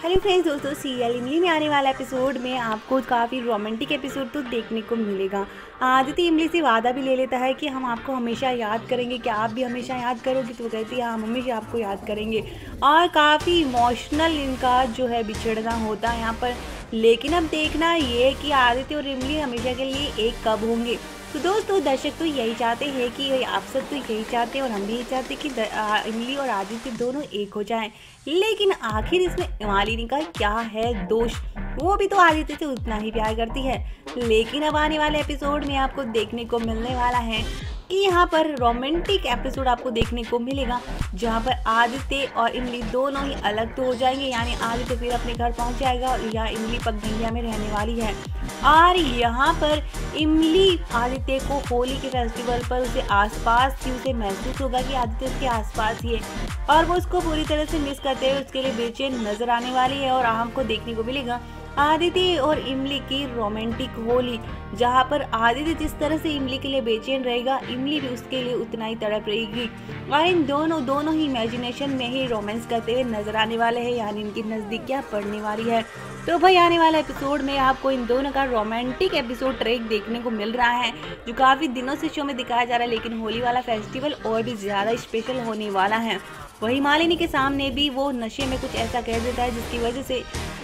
Hello friends, दोस्तों, serial इमली में आने वाला एपिसोड में आपको काफ़ी रोमांटिक एपिसोड तो देखने को मिलेगा। आदित्य इमली से वादा भी ले लेता है कि हम आपको हमेशा याद करेंगे, कि आप भी हमेशा याद करोगे तो वो कहती है हम हमेशा आपको याद करेंगे। और काफ़ी इमोशनल इनका जो है, बिछड़ना होता है यहाँ पर। लेकिन अब देखना ये कि आदित्य और इमली हमेशा के लिए एक कब होंगे। तो दोस्तों, दर्शक तो यही चाहते हैं कि आप सब तो यही चाहते हैं और हम भी यही चाहते हैं कि इमली और आदित्य दोनों एक हो जाएँ। लेकिन आखिर इसमें मालिनी का क्या है दोष? वो भी तो आदित्य से उतना ही प्यार करती है। लेकिन अब आने वाले एपिसोड में आपको देखने को मिलने वाला है। यहाँ पर रोमांटिक एपिसोड आपको देखने को मिलेगा, जहाँ पर आदित्य और इमली दोनों ही अलग तो हो जाएँगे, यानी आदित्य फिर अपने घर पहुँच जाएगा और यहाँ इमली पगडंडिया में रहने वाली है। और यहाँ पर इमली आदित्य को होली के फेस्टिवल पर उसे आसपास ही उसे महसूस होगा कि आदित्य उसके आसपास ही है और वो उसको पूरी तरह से मिस करते हुए उसके लिए बेचैन नज़र आने वाली है और आम को देखने को मिलेगा। आदित्य और इमली की रोमांटिक होली, जहाँ पर आदित्य जिस तरह से इमली के लिए बेचैन रहेगा, इमली भी उसके लिए उतना ही तड़प रहेगी। और इन दोनों दोनों ही इमेजिनेशन में ही रोमांस करते हुए नज़र आने वाले हैं, यानी इनकी नज़दीकियाँ पड़ने वाली है। तो भाई, आने वाले एपिसोड में आपको इन दोनों का रोमांटिक एपिसोड ट्रैक देखने को मिल रहा है, जो काफ़ी दिनों से शो में दिखाया जा रहा है, लेकिन होली वाला फेस्टिवल और भी ज़्यादा स्पेशल होने वाला है। वही मालिनी के सामने भी वो नशे में कुछ ऐसा कह देता है, जिसकी वजह से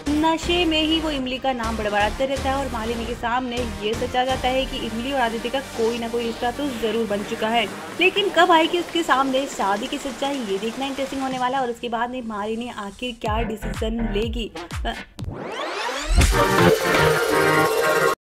नशे में ही वो इमली का नाम बड़बड़ाते रहता है और मालिनी के सामने ये सचा जाता है कि इमली और आदित्य का कोई ना कोई रिश्ता तो ज़रूर बन चुका है। लेकिन कब आएगी उसके सामने? शादी की सच्चाई ये देखना इंटरेस्टिंग होने वाला और उसके बाद में मालिनी आखिर क्या डिसीज़न लेगी?